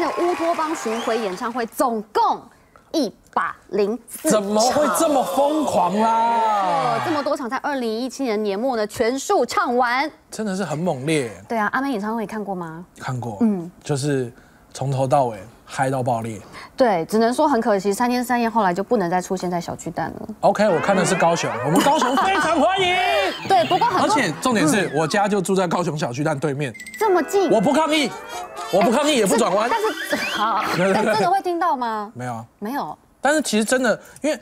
妹的乌托邦巡回演唱会总共一百零四怎么会这么疯狂啦？这么多场在二零一七年年末呢全数唱完，真的是很猛烈。对啊，阿妹演唱会你看过吗？看过，嗯，就是从头到尾。嗨到爆裂，对，只能说很可惜，三天三夜后来就不能再出现在小巨蛋了。OK，我看的是高雄，我们高雄非常欢迎。对，不过而且重点是我家就住在高雄小巨蛋对面，这么近，我不抗议，我不抗议也不转弯。但是好，真的会听到吗？没有啊，没有。但是其实真的，因为。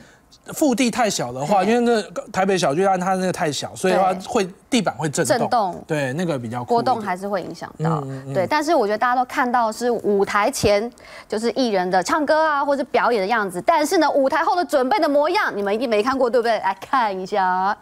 腹地太小的话，因为那台北小巨蛋它那个太小，所以话会地板会震动，震动，对，那个比较波动还是会影响到，对。但是我觉得大家都看到是舞台前就是艺人的唱歌啊，或者表演的样子，但是呢，舞台后的准备的模样，你们一定没看过，对不对？来看一下。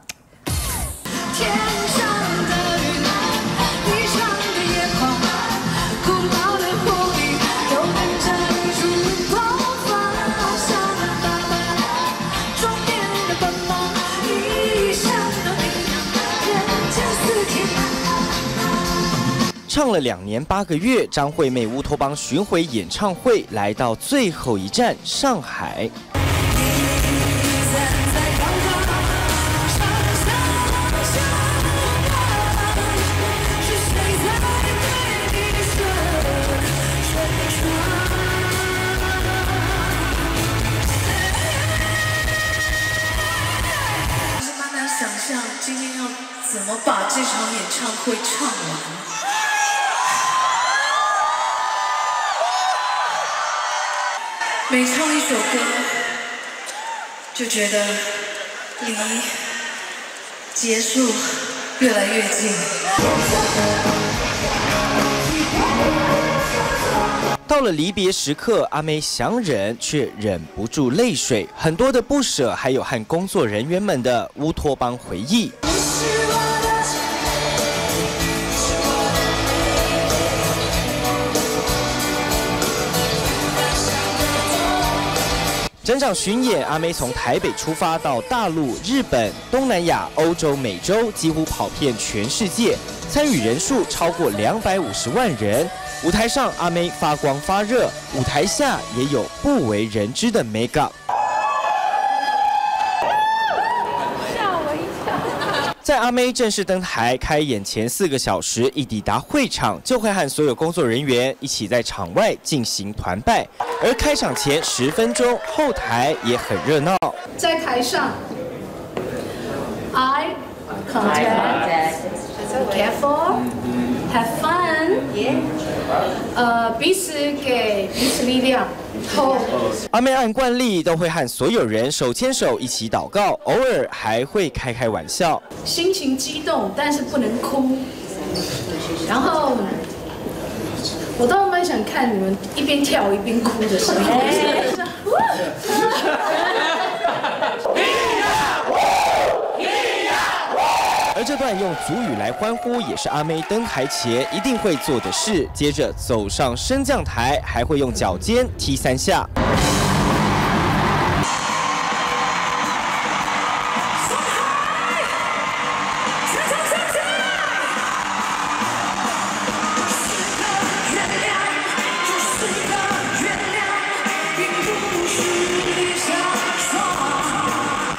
唱了两年八个月，张惠妹乌托邦巡回演唱会来到最后一站上海。慢慢想象今天要怎么把这场演唱会唱完。每唱一首歌，就觉得离结束越来越近。到了离别时刻，阿妹想忍却忍不住泪水，很多的不舍，还有和工作人员们的乌托邦回忆。整场巡演，阿妹从台北出发到大陆、日本、东南亚、欧洲、美洲，几乎跑遍全世界，参与人数超过两百五十万人。舞台上，阿妹发光发热；舞台下也有不为人知的美感。在阿妹正式登台开演前四个小时，一抵达会场就会和所有工作人员一起在场外进行团拜，而开场前十分钟后台也很热闹。在台上，I contact, careful, have fun, yeah. 呃，彼此给彼此力量。阿妹按惯例都会和所有人手牵手一起祷告，偶尔还会开开玩笑。心情激动，但是不能哭。然后，我倒蛮想看你们一边跳一边哭的时候。这段用足语来欢呼，也是阿妹登台前一定会做的事。接着走上升降台，还会用脚尖踢三下。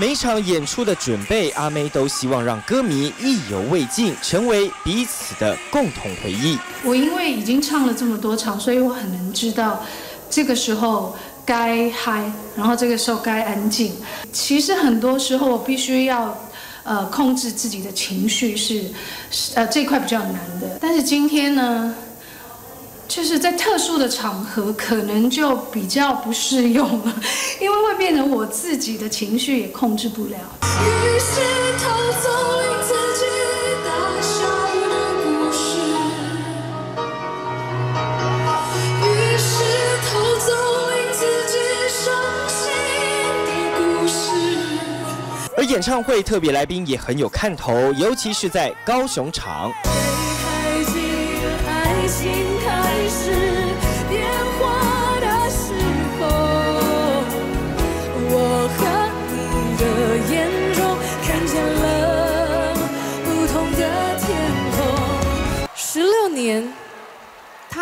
每场演出的准备，阿妹都希望让歌迷意犹未尽，成为彼此的共同回忆。我因为已经唱了这么多场，所以我很能知道这个时候该嗨，然后这个时候该安静。其实很多时候我必须要呃控制自己的情绪，是呃这块比较难的。但是今天呢？就是在特殊的场合，可能就比较不适用了，因为会变成我自己的情绪也控制不了。而演唱会特别来宾也很有看头，尤其是在高雄场。他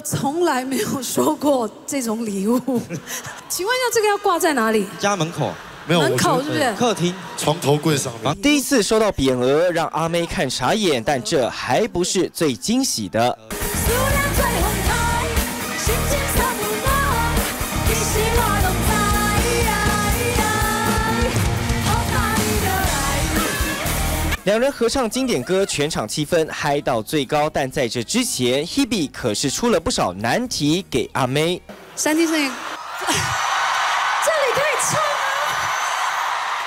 从来没有收过这种礼物，请问一下，这个要挂在哪里？家门口。没有门口是不是？客厅床头柜上面。第一次收到匾额，让阿妹看傻眼，但这还不是最惊喜的。两人合唱经典歌，全场气氛嗨到最高。但在这之前，Hebe 可是出了不少难题给阿妹。三 D 声音，这里可以唱吗？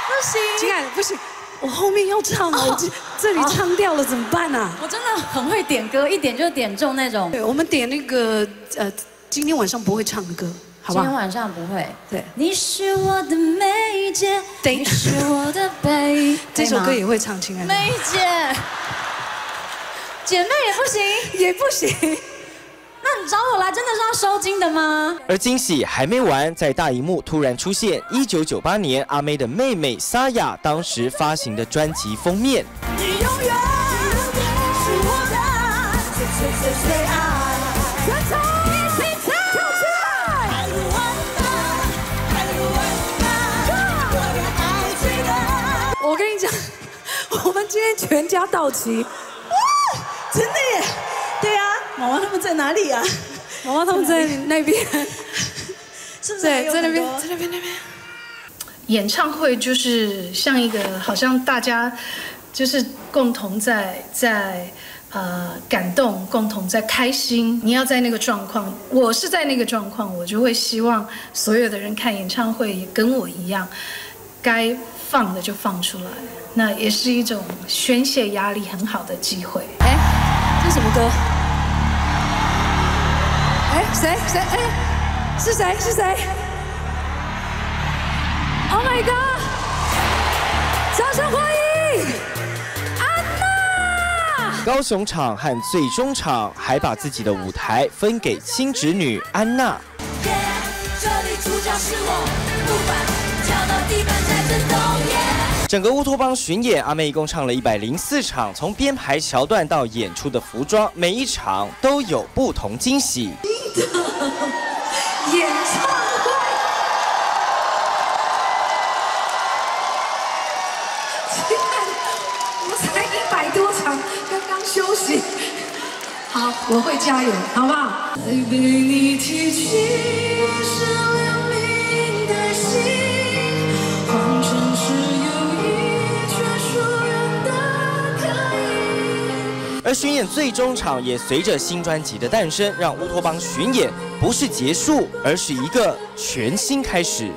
不行，亲爱的，不行，我后面要唱了，这这里唱掉了怎么办呢？我真的很会点歌，一点就点中那种。对，我们点那个呃，今天晚上不会唱的歌。今天晚上不会。对，你是我的梅姐，你是我的贝。这首歌也会唱，亲爱的。梅姐，姐妹也不行，也不行。那你找我来，真的是要收金的吗？而惊喜还没完，在大荧幕突然出现一九九八年阿妹的妹妹沙雅当时发行的专辑封面。你永远今天全家到齐，哇，真的耶！对呀，毛毛他们在哪里呀？毛毛他们在那边，是不是？在在那边，在那边那边。演唱会就是像一个，好像大家就是共同在在呃感动，共同在开心。你要在那个状况，我是在那个状况，我就会希望所有的人看演唱会也跟我一样，该放的就放出来。那也是一种宣泄压力很好的机会。哎，这什么歌？哎，谁谁哎？是谁是谁？Oh my god！掌声欢迎安娜。高雄场和最终场还把自己的舞台分给亲侄女安娜。这里主角是我，不管。整个乌托邦巡演，阿妹一共唱了一百零四场，从编排桥段到演出的服装，每一场都有不同惊喜。演唱会，亲爱的，我才一百多场，刚刚休息。好，我会加油，好不好？被你提起巡演最终场也随着新专辑的诞生，让乌托邦巡演不是结束，而是一个全新开始。